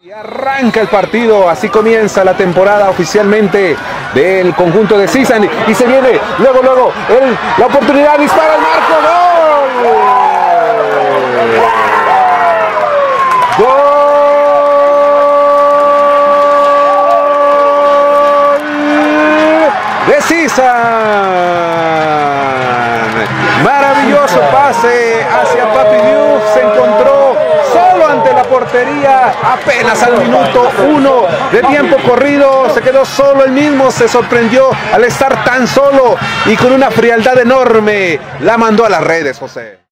Arranca el partido, así comienza la temporada oficialmente del conjunto de Cisan y se viene luego, luego, la oportunidad, dispara el marco, gol. Gol de Cisan. Maravilloso pase hacia Papi Diouf, portería, apenas al minuto uno de tiempo corrido, se quedó solo el mismo, se sorprendió al estar tan solo y con una frialdad enorme, la mandó a las redes, José.